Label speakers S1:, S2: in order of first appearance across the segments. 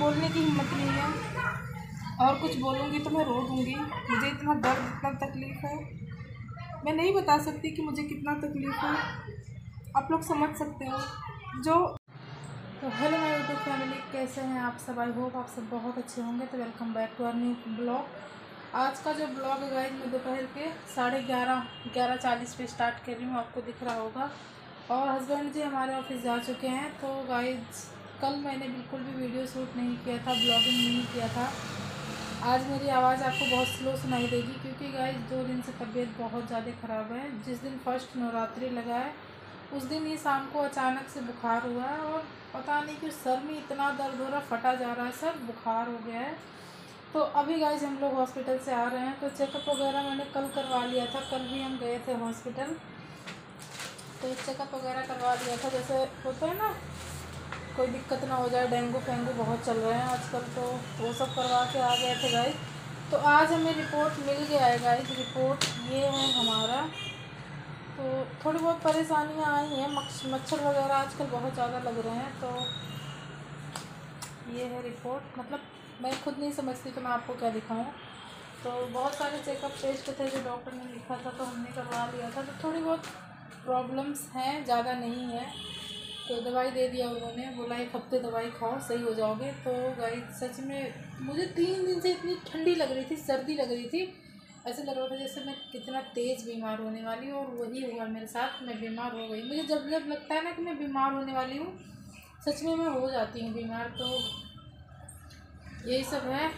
S1: बोलने की हिम्मत नहीं है। और कुछ बोलूँगी तो मैं रो दूँगी। मुझे इतना दर्द, इतना तकलीफ़ है। मैं नहीं बता सकती कि मुझे कितना तकलीफ़ है। आप लोग समझ सकते हो। जो तो हेलो माय यूट्यूब फैमिली, कैसे हैं आप सब? आई होप आप सब बहुत अच्छे होंगे। तो welcome back to our new blog. आज का जो ब्लॉग है गाइज़ मैं दोपहर के साढ़े ग्यारह ग्यारह चालीस पे स्टार्ट कर रही हूँ। आपको दिख रहा होगा। और हस्बैंड जी हमारे ऑफ़िस जा चुके हैं। तो गाइज़ कल मैंने बिल्कुल भी वीडियो शूट नहीं किया था, ब्लॉगिंग नहीं किया था। आज मेरी आवाज़ आपको बहुत स्लो सुनाई देगी क्योंकि गाइज़ दो दिन से तबीयत बहुत ज़्यादा ख़राब है। जिस दिन फ़र्स्ट नवरात्रि लगा है, उस दिन ही शाम को अचानक से बुखार हुआ है और पता नहीं कि सर में इतना दर्द हो रहा, फटा जा रहा है, सर बुखार हो गया है। तो अभी गाइज़ हम लोग हॉस्पिटल से आ रहे हैं। तो चेकअप वगैरह मैंने कल करवा लिया था, कल भी हम गए थे हॉस्पिटल तो चेकअप वगैरह करवा लिया था, जैसे होता है ना कोई दिक्कत ना हो जाए, डेंगू फेंगू बहुत चल रहे हैं आजकल तो वो सब करवा के आ गए थे गाइज़ तो आज हमें रिपोर्ट मिल गया है गाइज़ रिपोर्ट ये है हमारा। तो थोड़ी बहुत परेशानियाँ आई हैं मच्छर वगैरह आजकल बहुत ज़्यादा लग रहे हैं तो ये है रिपोर्ट मतलब मैं खुद नहीं समझती तो मैं आपको क्या दिखाऊँ। तो बहुत सारे चेकअप टेस्ट थे जो डॉक्टर ने लिखा था तो हमने करवा लिया था। तो थोड़ी बहुत प्रॉब्लम्स हैं, ज़्यादा नहीं है। तो दवाई दे दिया उन्होंने, बोला एक हफ़्ते दवाई खाओ, सही हो जाओगे। तो गाई सच में मुझे तीन दिन से इतनी ठंडी लग रही थी, सर्दी लग रही थी। ऐसे लग रहा था जैसे मैं कितना तेज़ बीमार होने वाली हूँ, और वही हुआ मेरे साथ, मैं बीमार हो गई। मुझे जब जब लगता है ना कि मैं बीमार होने वाली हूँ, सच में मैं हो जाती हूँ बीमार। तो यही सब है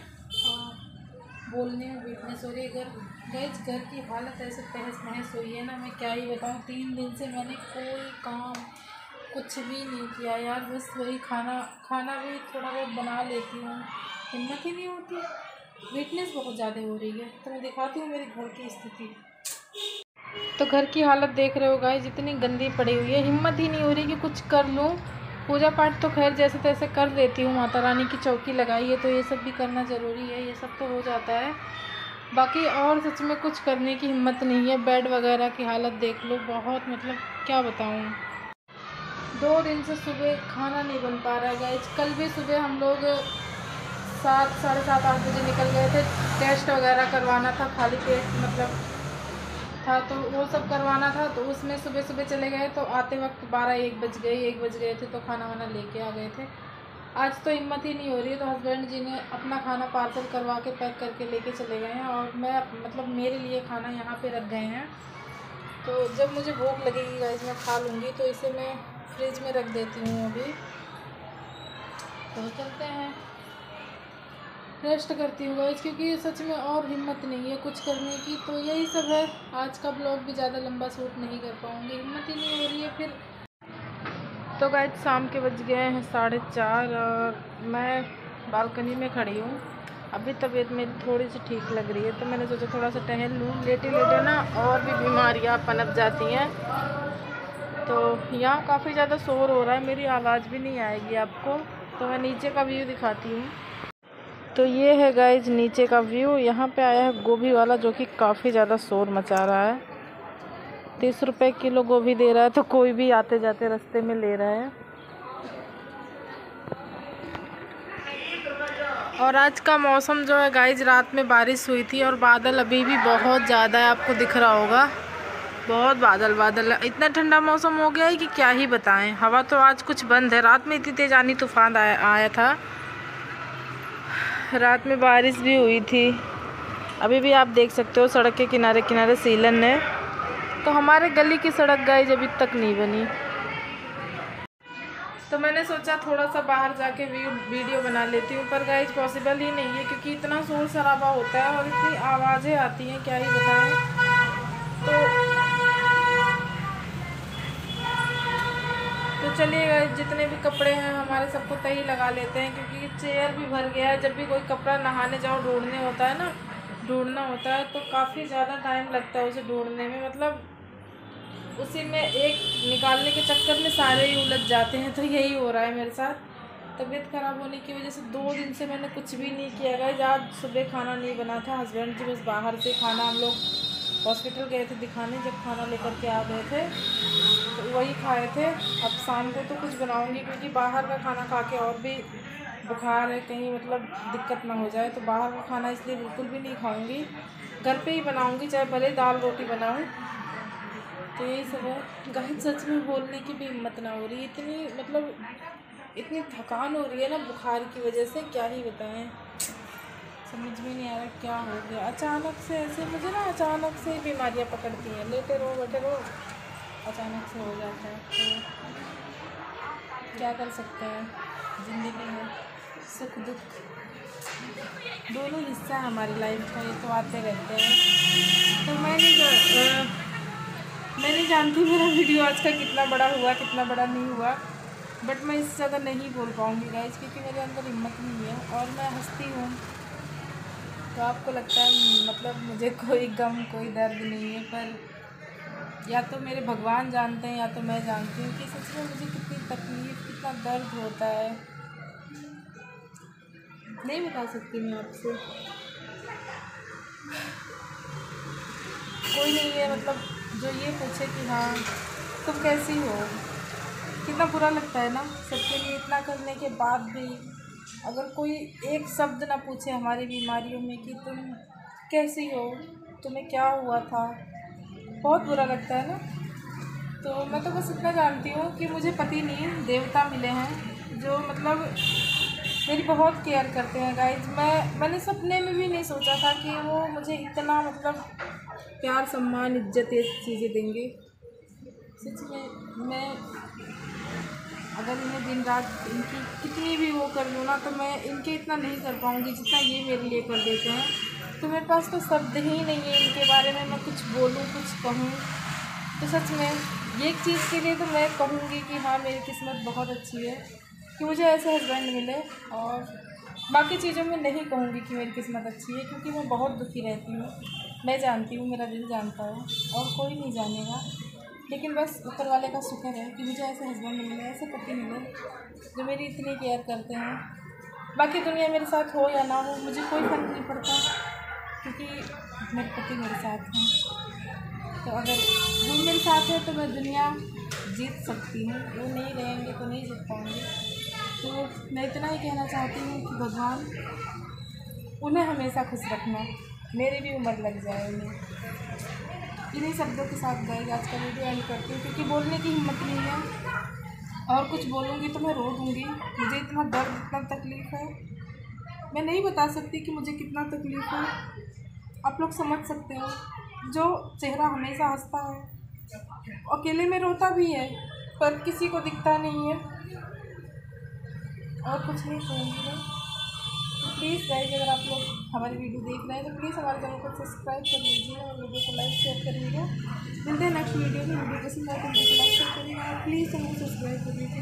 S1: बोलने में वीकनेस हो रही है। घर गैस घर की हालत ऐसे तहस नहस हुई है ना, मैं क्या ही बताऊँ, तीन दिन से मैंने कोई काम कुछ भी नहीं किया यार, बस वही खाना खाना भी थोड़ा बहुत बना लेती हूँ। हिम्मत ही नहीं होती वीकनेस बहुत ज़्यादा हो रही है। तो मैं दिखाती हूँ मेरे घर की स्थिति। तो घर की हालत देख रहे हो गाय जितनी गंदी पड़ी हुई है। हिम्मत ही नहीं हो रही कि कुछ कर लूँ। पूजा पाठ तो खैर जैसे तैसे कर लेती हूँ। माता रानी की चौकी लगाई है तो ये सब भी करना ज़रूरी है। ये सब तो हो जाता है। बाकी और सच में कुछ करने की हिम्मत नहीं है। बेड वगैरह की हालत देख लो। बहुत मतलब क्या बताऊँ। दो दिन से सुबह खाना नहीं बन पा रहा है कल भी सुबह हम लोग सात, साढ़े सात, आठ बजे निकल गए थे टेस्ट वगैरह करवाना था, खाली पेट मतलब था तो वो सब करवाना था तो उसमें सुबह सुबह चले गए तो आते वक्त बारह, एक बज गए, एक बज गए थे तो खाना वाना लेके आ गए थे। आज तो हिम्मत ही नहीं हो रही है तो हस्बैंड जी ने अपना खाना पार्सल करवा के पैक करके लेके चले गए हैं, और मैं मतलब मेरे लिए खाना यहाँ पे रख गए हैं। तो जब मुझे भूख लगेगी गाइस मैं खा लूँगी तो इसे मैं फ्रिज में रख देती हूँ अभी। तो चलते हैं। रेस्ट करती हूँ गाइज़ क्योंकि सच में और हिम्मत नहीं है कुछ करने की। तो यही सब है। आज का ब्लॉग भी ज़्यादा लंबा सूट नहीं कर पाऊँगी। हिम्मत ही नहीं हो रही है फिर। तो गाइज़ शाम के बज गए हैं साढ़े चार और मैं बालकनी में खड़ी हूँ। अभी तबीयत मेरी थोड़ी सी ठीक लग रही है तो मैंने सोचा थोड़ा सा टहल लूँ। लेटे लेटे ना और भी बीमारियाँ पनप जाती हैं। तो यहाँ काफ़ी ज़्यादा शोर हो रहा है, मेरी आवाज़ भी नहीं आएगी आपको। तो मैं नीचे का व्यू दिखाती हूँ। तो ये है गाइज़ नीचे का व्यू। यहाँ पे आया है गोभी वाला, जो कि काफ़ी ज़्यादा शोर मचा रहा है। तीस रुपए किलो गोभी दे रहा है तो कोई भी आते जाते रास्ते में ले रहा है। और आज का मौसम जो है गाइज़ रात में बारिश हुई थी और बादल अभी भी बहुत ज़्यादा है, आपको दिख रहा होगा। बहुत बादल बादल। इतना ठंडा मौसम हो गया है कि क्या ही बताएँ। हवा तो आज कुछ बंद है। रात में इतनी तेज़ आनी तूफ़ान आया, आया था। रात में बारिश भी हुई थी। अभी भी आप देख सकते हो सड़क के किनारे किनारे सीलन है। तो हमारे गली की सड़क गाइज़ अभी तक नहीं बनी। तो मैंने सोचा थोड़ा सा बाहर जाके वीडियो बना लेती हूँ पर गाइज़ पॉसिबल ही नहीं है क्योंकि इतना शोर शराबा होता है और इतनी आवाज़ें आती हैं क्या ही बताएँ तो तो चलिए जितने भी कपड़े हैं, हमारे सबको तही लगा लेते हैं, क्योंकि चेयर भी भर गया है। जब भी कोई कपड़ा नहाने जाओ, ढूँढने होता है ना, ढूंढना होता है तो काफ़ी ज़्यादा टाइम लगता है उसे ढूँढने में। मतलब उसी में एक निकालने के चक्कर में सारे ही उलझ जाते हैं तो यही हो रहा है मेरे साथ। तबीयत ख़राब होने की वजह से दो दिन से मैंने कुछ भी नहीं किया। गया आज सुबह खाना नहीं बना था हस्बैंड जी बस बाहर से खाना हम लोग हॉस्पिटल गए थे दिखाने जब खाना लेकर के आ गए थे। तो वही खाए थे। अब शाम को तो कुछ बनाऊँगी क्योंकि बाहर का खाना खा के और भी बुखार है, कहीं मतलब दिक्कत ना हो जाए। तो बाहर का खाना इसलिए बिल्कुल भी नहीं खाऊँगी। घर पे ही बनाऊँगी, चाहे भले दाल रोटी बनाऊँ। तो यही सब है। गाय सच में बोलने की भी हिम्मत ना हो रही इतनी मतलब इतनी थकान हो रही है ना बुखार की वजह से, क्या ही बताएँ। समझ में नहीं आ रहा क्या हो गया। अचानक से ऐसे मुझे ना अचानक से बीमारियाँ पकड़ती हैं। लेटे रहो बैठे रहो। अचानक से हो जाता है। तो क्या कर सकते हैं? ज़िंदगी में सुख दुख दोनों हिस्सा है हमारी लाइफ का। ये तो आते रहते हैं। तो मैं नहीं जा, मैं नहीं जानती मेरा वीडियो आज का कितना बड़ा हुआ कितना बड़ा नहीं हुआ। बट मैं इससे ज़्यादा नहीं बोल पाऊँगी गाइज़ क्योंकि मेरे अंदर हिम्मत नहीं है। और मैं हंसती हूँ। तो आपको लगता है मतलब मुझे कोई गम, कोई दर्द नहीं है, पर या तो मेरे भगवान जानते हैं, या तो मैं जानती हूँ कि सच में मुझे कितनी तकलीफ़, कितना दर्द होता है। नहीं बता सकती मैं आपसे। कोई नहीं है मतलब जो ये पूछे कि हाँ तुम कैसी हो? कितना बुरा लगता है ना, सबके लिए इतना करने के बाद भी। अगर कोई एक शब्द ना पूछे हमारी बीमारियों में कि तुम कैसी हो? तुम्हें क्या हुआ था? बहुत बुरा लगता है ना? तो मैं तो बस इतना जानती हूँ कि मुझे पति नहीं, देवता मिले हैं, जो मतलब मेरी बहुत केयर करते हैं गाइज़ मैं, मैंने सपने में भी नहीं सोचा था कि वो मुझे इतना मतलब प्यार, सम्मान, इज़्ज़त ये चीज़ें देंगे। सच में, मैं अगर इन्हें दिन रात इनकी कितनी भी वो कर लूँ ना तो मैं इनके इतना नहीं कर पाऊँगी जितना ये मेरे लिए कर देते हैं। तो मेरे पास तो शब्द ही नहीं है इनके बारे में, मैं कुछ बोलूँ, कुछ कहूँ। तो सच में ये एक चीज़ के लिए तो मैं कहूँगी कि हाँ मेरी किस्मत बहुत अच्छी है कि मुझे ऐसे हस्बैंड मिले और बाकी चीज़ों में नहीं कहूँगी कि मेरी किस्मत अच्छी है, क्योंकि मैं बहुत दुखी रहती हूँ। मैं जानती हूँ, मेरा दिल जानता है और कोई नहीं जानेगा। लेकिन बस ऊपर वाले का शुक्र है कि मुझे ऐसे हस्बैंड मिले ऐसे पति मिले जो मेरी इतनी केयर करते हैं। बाकी दुनिया मेरे साथ हो या ना हो, मुझे कोई फ़र्क नहीं पड़ता, क्योंकि मेरे पति मेरे साथ हैं। तो अगर वो मेरे साथ है तो मैं दुनिया जीत सकती हूँ। वो नहीं रहेंगे तो नहीं जीत पाऊँगी। तो मैं इतना ही कहना चाहती हूँ कि भगवान, उन्हें हमेशा खुश रखना। मेरी भी उम्र लग जाए उन्हें इन्हीं शब्दों के साथ गए आज का वीडियो एंड करती हूँ, क्योंकि बोलने की हिम्मत नहीं है। और कुछ बोलूँगी तो मैं रो दूँगी। मुझे इतना दर्द, इतना तकलीफ़ है। मैं नहीं बता सकती कि मुझे कितना तकलीफ़ है। आप लोग समझ सकते हो, जो चेहरा हमेशा हंसता है। अकेले में रोता भी है, पर किसी को दिखता नहीं है। और कुछ नहीं कहूँगी। प्लीज़ गाइज़ अगर आप लोग हमारी वीडियो देख रहे हैं तो प्लीज़ हमारे चैनल को सब्सक्राइब कर लीजिए और वीडियो को लाइक शेयर करिएगा। मिलते हैं नेक्स्ट वीडियो में। वीडियो पसंद आए तो वीडियो को लाइक शेयर करिएगा प्लीज़ चैनल को सब्सक्राइब कर लीजिए।